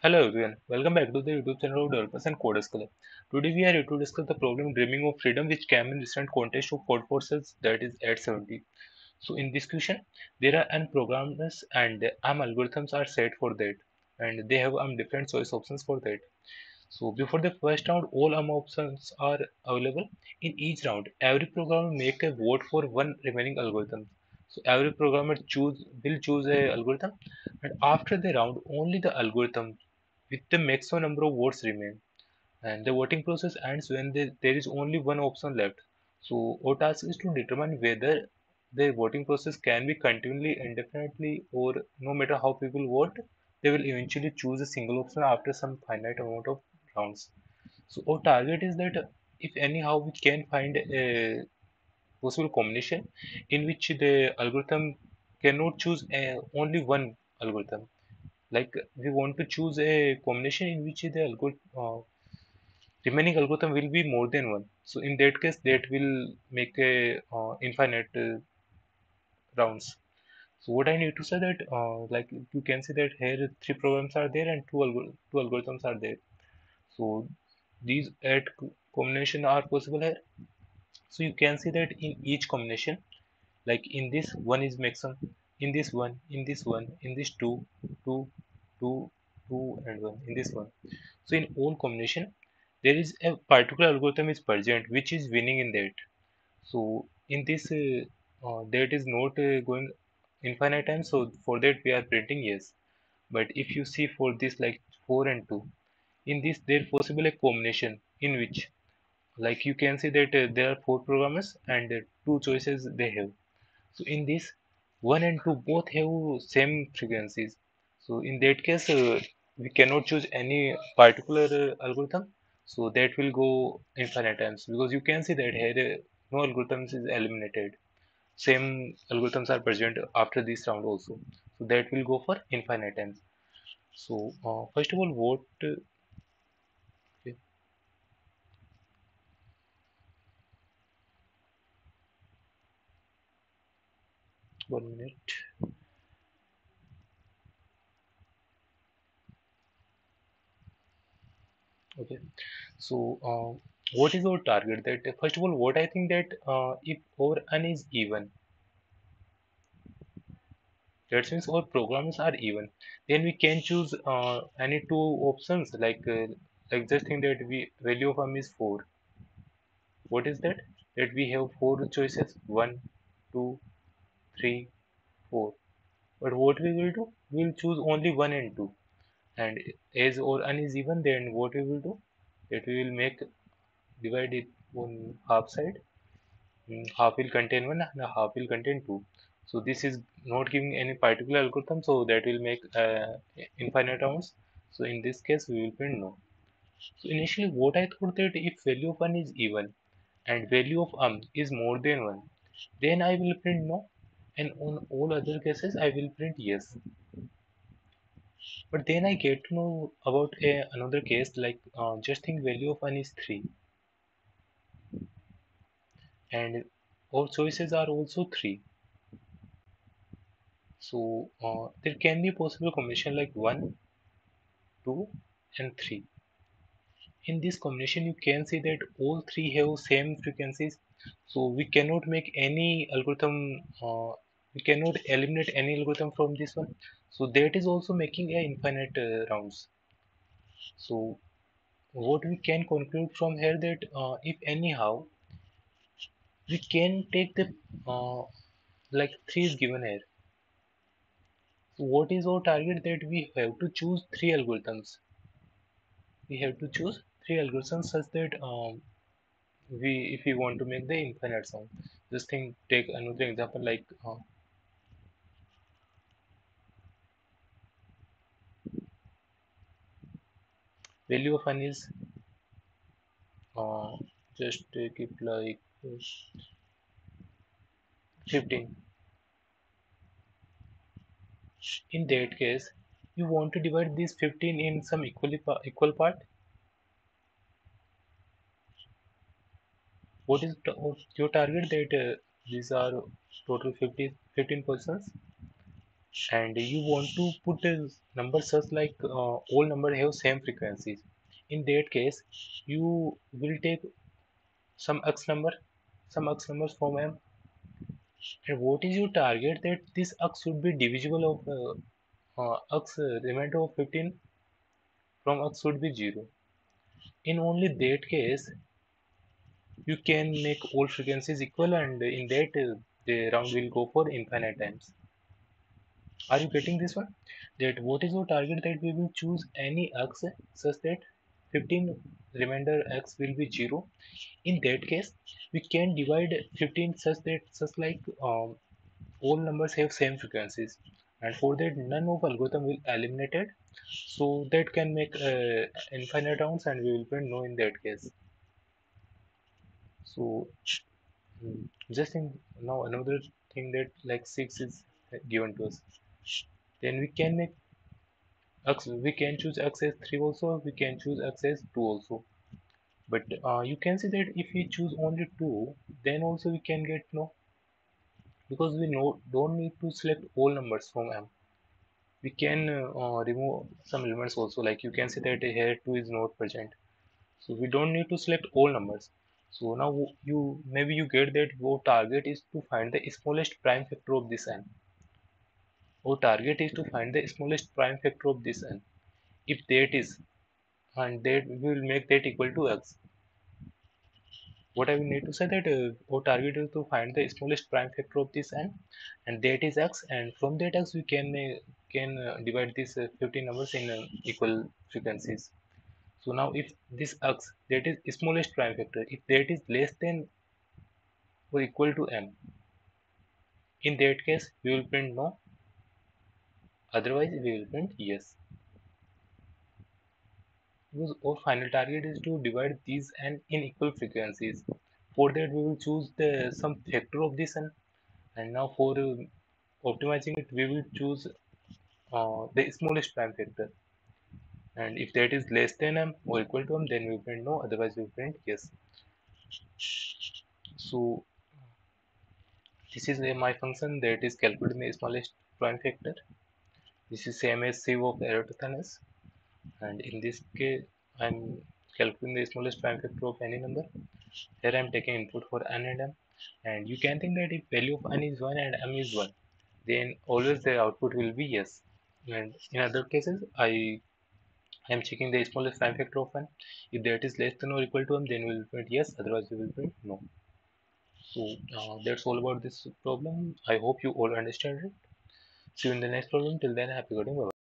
Hello everyone, welcome back to the YouTube channel of Developers and Coders Club. Today we are here to discuss the problem Dreaming of Freedom which came in recent contest of Codeforces that is at 70. So in this question, there are n programmers and m algorithms are set for that and they have um different choice options for that. So before the first round, all um options are available. In each round, every programmer make a vote for one remaining algorithm. So every programmer choose will choose a algorithm and after the round only the algorithm with the maximum number of votes remain. And the voting process ends when the, there is only one option left. So our task is to determine whether the voting process can be continually indefinitely or no matter how people vote they will eventually choose a single option after some finite amount of rounds. So our target is that if anyhow we can find a possible combination in which the algorithm cannot choose only one algorithm like we want to choose a combination in which the algorithm uh, remaining algorithm will be more than one. So in that case that will make a uh, infinite uh, rounds. So what i need to say that uh, like you can see that here three programs are there and two, algor- two algorithms are there. So these eight combination are possible here. So you can see that in each combination like in this one is maximum in this one in this one in this two two two two and one in this one. So in all combination there is a particular algorithm is present which is winning in that. So in this uh, uh, that is not uh, going infinite time so for that we are printing yes. But if you see for this like 4 and 2 in this there possible a combination in which like you can see that uh, there are four programmers and uh, two choices they have. So in this, one and two both have same frequencies. So in that case, uh, we cannot choose any particular uh, algorithm. So that will go infinite times because you can see that here uh, no algorithms is eliminated. Same algorithms are present after this round also. So that will go for infinite times. So uh, first of all, what? One minute. Okay. So uh, what is our target? That first of all, what I think that uh, if our n is even that means our programs are even then we can choose uh, any two options like uh, like just think that we value of m is 4 what is that that we have four choices one two three four but what we will do we will choose only one and two and as or is even then what we will do that we will make divide it on half side Mm, half will contain 1 and half will contain two. So this is not giving any particular algorithm, so that will make uh, infinite rounds. So in this case, we will print no. So initially, what I thought that if value of one is even and value of um is more than one, then I will print no, and on all other cases I will print yes. But then I get to know about a, another case like uh, just think value of one is three, and all choices are also three. So uh, there can be possible combination like 1, 2 and 3. In this combination you can see that all three have same frequencies. So we cannot make any algorithm, uh, we cannot eliminate any algorithm from this one. So that is also making a infinite uh, rounds. So what we can conclude from here that uh, if anyhow we can take the uh, like 3 is given here. So what is our target that we have to choose three algorithms we have to choose three algorithms such that um, we if we want to make the infinite sum just think take another example like uh, value of n is uh, just take it like uh, 15 in that case you want to divide this 15 in some equally pa- equal part? What is your target that uh, these are total 50 15 persons and you want to put a number such like uh, all number have same frequencies. In that case you will take some x number some x numbers from m. And what is your target that this x should be divisible of uh, uh, x uh, remainder of 15 from x should be 0 in only that case you can make all frequencies equal and in that uh, the round will go for infinite times are you getting this one? That what is your target that we will choose any x such that 15 remainder x will be 0 in that case we can divide 15 such that such like um, all numbers have same frequencies. And for that none of algorithm will eliminate it. So that can make uh, infinite rounds and we will print no in that case. So mm, just in now another thing that like 6 is given to us then we can make we can choose access 3 also we can choose access 2 also. But uh, you can see that if we choose only 2 then also we can get no. Because we know don't need to select all numbers from m. We can uh, remove some elements also like you can see that here 2 is not present. So we don't need to select all numbers. So now you maybe you get that your target is to find the smallest prime factor of this n our target is to find the smallest prime factor of this n. If that is, and that we will make that equal to x. What I will need to say that uh, our target is to find the smallest prime factor of this n, and that is x. And from that x we can uh, can uh, divide these uh, 15 numbers in uh, equal frequencies. So now if this x that is smallest prime factor, if that is less than or equal to m, in that case we will print no otherwise we will print yes. Because our final target is to divide these n in equal frequencies. For that we will choose the some factor of this n and now for uh, optimizing it we will choose uh, the smallest prime factor. And if that is less than m or equal to m then we print no. Otherwise we print yes. So this is my function that is calculating the smallest prime factor this is same as sieve of Eratosthenes and in this case I'm calculating the smallest prime factor of any number. Here I'm taking input for n and m. And you can think that if value of n is 1 and m is 1 then always the output will be yes. And in other cases I am checking the smallest prime factor of n. If that is less than or equal to m then we will print yes. Otherwise we will print no. So uh, that's all about this problem. I hope you all understand it See you in the next problem. Till then, happy coding. Bye.